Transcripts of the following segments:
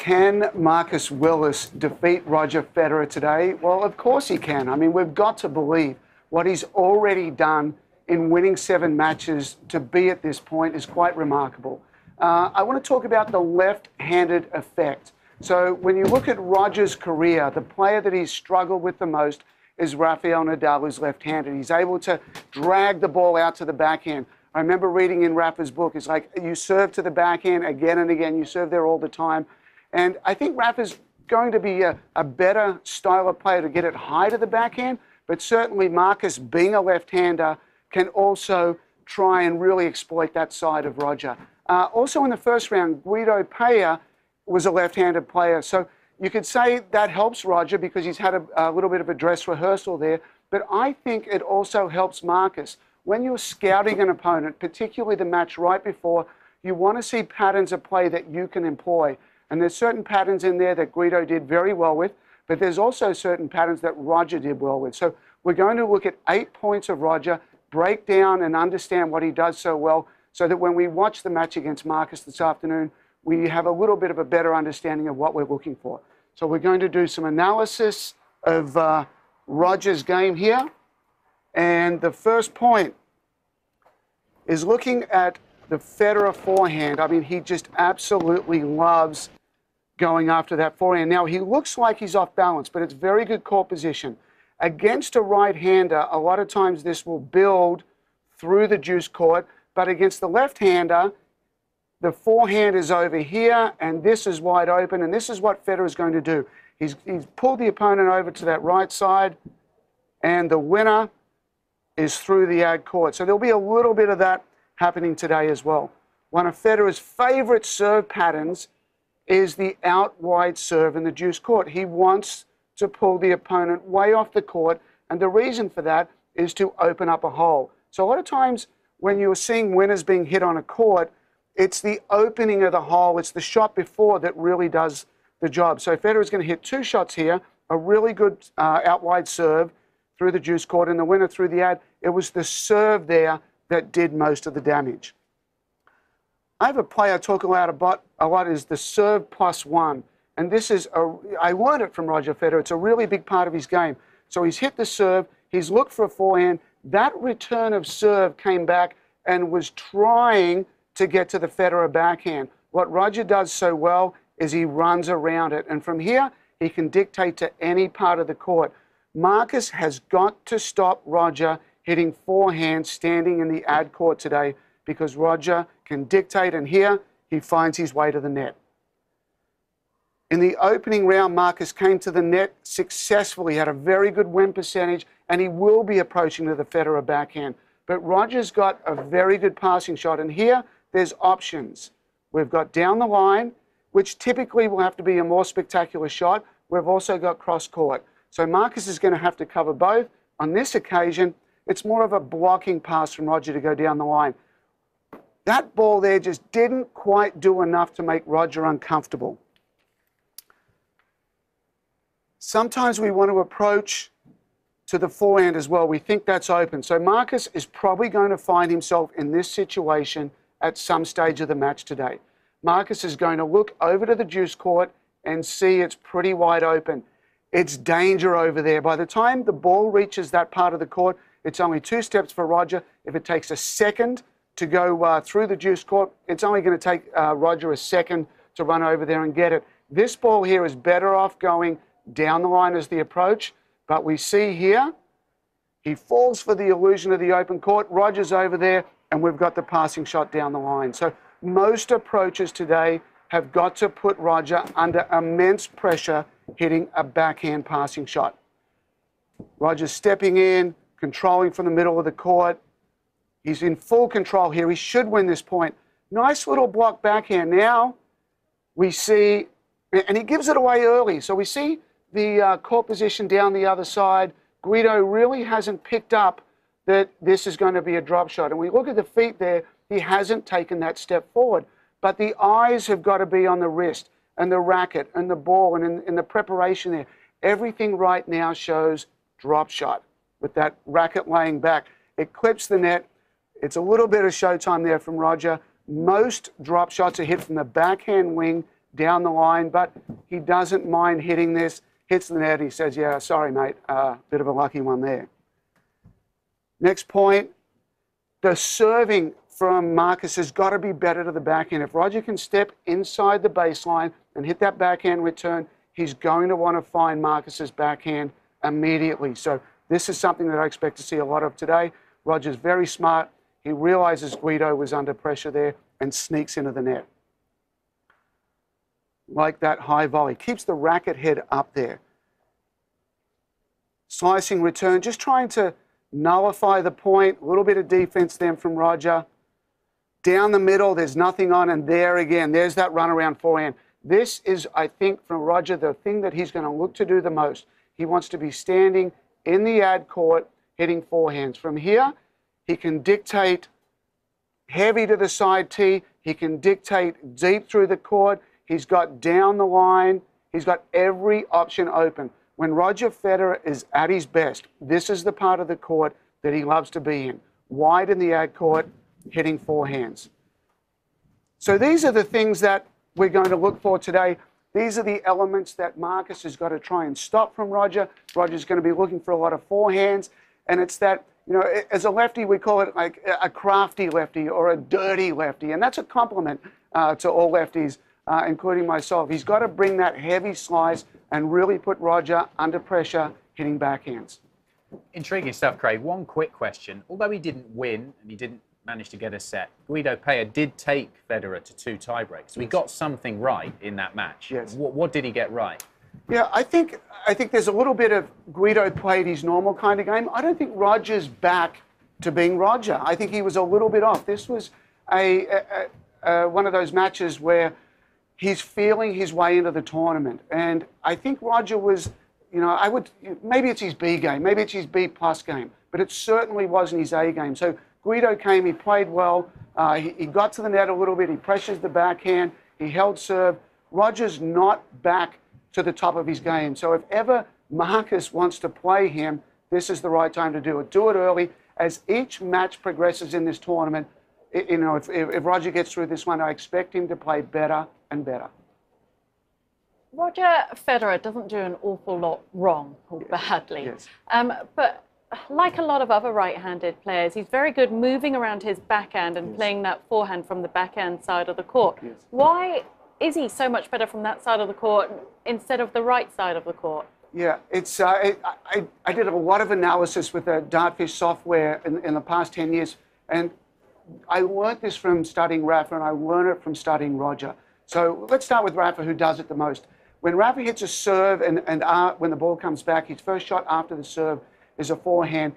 Can Marcus Willis defeat Roger Federer today? Well, of course he can. I mean, we've got to believe what he's already done in winning seven matches to be at this point is quite remarkable. Uh, I want to talk about the left handed effect. So, when you look at Roger's career, the player that he's struggled with the most is Rafael Nadal, who's left handed. He's able to drag the ball out to the backhand. I remember reading in Rafa's book, it's like you serve to the backhand again and again, you serve there all the time. And I think Rafa's going to be a, a better style of player to get it high to the backhand, but certainly Marcus, being a left hander, can also try and really exploit that side of Roger. Uh, also in the first round, Guido Pella was a left-handed player. So you could say that helps Roger because he's had a, a, little bit of a dress rehearsal there. But I think it also helps Marcus. When you're scouting an opponent, particularly the match right before, you want to see patterns of play that you can employ. And there's certain patterns in there that Guido did very well with, but there's also certain patterns that Roger did well with. So we're going to look at eight points of Roger, break down and understand what he does so well, so that when we watch the match against Marcus this afternoon, we have a little bit of a better understanding of what we're looking for. So we're going to do some analysis of uh, Roger's game here. And the first point is looking at the Federer forehand. I mean, he just absolutely loves going after that forehand. Now, he looks like he's off balance, but it's very good court position. Against a right-hander, a lot of times this will build through the deuce court, but against the left-hander, the forehand is over here, and this is wide open, and this is what Federer is going to do. He's, he's pulled the opponent over to that right side, and the winner is through the ad court. So there'll be a little bit of that happening today as well. One of Federer's favorite serve patterns is the out wide serve in the deuce court. He wants to pull the opponent way off the court, and the reason for that is to open up a hole. So a lot of times when you're seeing winners being hit on a court, it's the opening of the hole, it's the shot before that really does the job. So Federer is going to hit two shots here, a really good uh, out wide serve through the deuce court, and the winner through the ad. It was the serve there that did most of the damage. I have a play I talk about about a lot is the serve plus one. And this is, a, I learned it from Roger Federer. It's a really big part of his game. So he's hit the serve, he's looked for a forehand. That return of serve came back and was trying to get to the Federer backhand. What Roger does so well is he runs around it. And from here, he can dictate to any part of the court. Marcus has got to stop Roger hitting forehand standing in the ad court today because Roger can dictate, and here he finds his way to the net. In the opening round, Marcus came to the net successfully, He had a very good win percentage, and he will be approaching to the Federer backhand. But Roger's got a very good passing shot, and here there's options. We've got down the line, which typically will have to be a more spectacular shot. We've also got cross court. So Marcus is going to have to cover both. On this occasion, it's more of a blocking pass from Roger to go down the line. That ball there just didn't quite do enough to make Roger uncomfortable. Sometimes we want to approach to the forehand as well. We think that's open. So Marcus is probably going to find himself in this situation at some stage of the match today. Marcus is going to look over to the deuce court and see it's pretty wide open. It's danger over there. By the time the ball reaches that part of the court, it's only two steps for Roger. If it takes a second to go uh, through the deuce court, it's only going to take uh, Roger a second to run over there and get it. This ball here is better off going down the line as the approach, but we see here he falls for the illusion of the open court. Roger's over there and we've got the passing shot down the line. So most approaches today have got to put Roger under immense pressure hitting a backhand passing shot. Roger's stepping in, controlling from the middle of the court. He's in full control here. He should win this point. Nice little block backhand. Now we see, and he gives it away early. So we see the uh, court position down the other side. Guido really hasn't picked up that this is going to be a drop shot. And we look at the feet there, he hasn't taken that step forward. But the eyes have got to be on the wrist and the racket and the ball and in, in the preparation there. Everything right now shows drop shot with that racket laying back. It clips the net. It's a little bit of showtime there from Roger. Most drop shots are hit from the backhand wing down the line, but he doesn't mind hitting this. Hits the net. He says, "Yeah, sorry, mate. Uh, bit of a lucky one there." Next point, the serving from Marcus has got to be better to the backhand. If Roger can step inside the baseline and hit that backhand return, he's going to want to find Marcus's backhand immediately. So this is something that I expect to see a lot of today. Roger's very smart. He realizes Guido was under pressure there and sneaks into the net. Like that high volley. Keeps the racket head up there. Slicing return, just trying to nullify the point. A little bit of defense then from Roger. Down the middle, there's nothing on, and there again, there's that run around forehand. This is, I think, from Roger, the thing that he's going to look to do the most. He wants to be standing in the ad court, hitting forehands. From here, he can dictate heavy to the side tee. He can dictate deep through the court. He's got down the line. He's got every option open. When Roger Federer is at his best, this is the part of the court that he loves to be in. Wide in the ad court, hitting forehands. So these are the things that we're going to look for today. These are the elements that Marcus has got to try and stop from Roger. Roger's going to be looking for a lot of forehands. And it's that, you know, as a lefty, we call it like a crafty lefty or a dirty lefty. And that's a compliment uh, to all lefties, uh, including myself. He's got to bring that heavy slice and really put Roger under pressure hitting backhands. Intriguing stuff, Craig. One quick question. Although he didn't win and he didn't manage to get a set. Guido Pella did take Federer to two tiebreaks. So he got something right in that match. Yes. What, what, did he get right? Yeah, I think I think there's a little bit of Guido played his normal kind of game. I don't think Roger's back to being Roger. I think he was a little bit off. This was a, a, a one of those matches where he's feeling his way into the tournament, and I think Roger was. You know, I would maybe it's his B game, maybe it's his B plus game, but it certainly wasn't his A game. So Guido came, he played well. Uh, he, he, got to the net a little bit. He pressures the backhand. He held serve. Roger's not back to the top of his game. So if ever Marcus wants to play him, this is the right time to do it. Do it early. As each match progresses in this tournament, you know, if, if Roger gets through this one, I expect him to play better and better. Roger Federer doesn't do an awful lot wrong or yes. badly. Yes. Um, but like a lot of other right-handed players, he's very good moving around his backhand and yes. playing that forehand from the backhand side of the court. Yes. Why is he so much better from that side of the court instead of the right side of the court? Yeah, it's uh, it, I, I did a lot of analysis with the Dartfish software in, in the past 10 years, and I learned this from studying Rafa, and I learned it from studying Roger. So let's start with Rafa, who does it the most. When Rafa hits a serve and, and uh, when the ball comes back, his first shot after the serve is a forehand.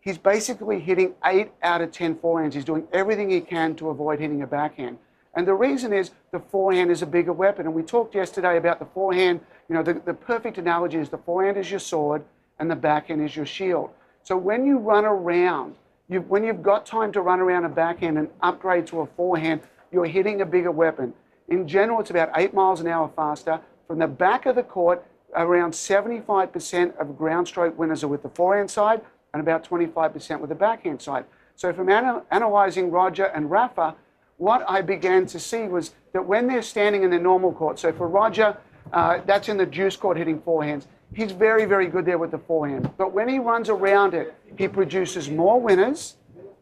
He's basically hitting eight out of 10 forehands. He's doing everything he can to avoid hitting a backhand. And the reason is the forehand is a bigger weapon. And we talked yesterday about the forehand. You know, the, the perfect analogy is the forehand is your sword and the backhand is your shield. So when you run around, you, when you've got time to run around a backhand and upgrade to a forehand, you're hitting a bigger weapon. In general, it's about eight miles an hour faster. From the back of the court, around 75% of ground stroke winners are with the forehand side and about 25% with the backhand side. So from ana analyzing Roger and Rafa, what I began to see was that when they're standing in the normal court, so for Roger, uh, that's in the deuce court hitting forehands. He's very, very good there with the forehand. But when he runs around it, he produces more winners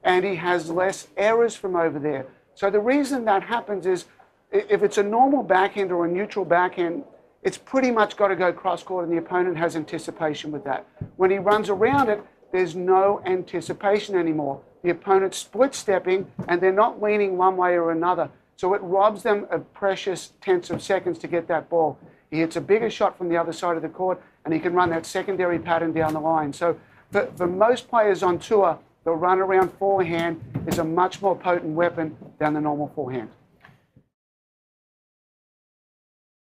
and he has less errors from over there. So the reason that happens is if it's a normal backhand or a neutral backhand, it's pretty much got to go cross court, and the opponent has anticipation with that. When he runs around it, there's no anticipation anymore. The opponent's split stepping, and they're not leaning one way or another. So it robs them of precious tenths of seconds to get that ball. He hits a bigger shot from the other side of the court, and he can run that secondary pattern down the line. So for, for most players on tour, the run around forehand is a much more potent weapon than the normal forehand.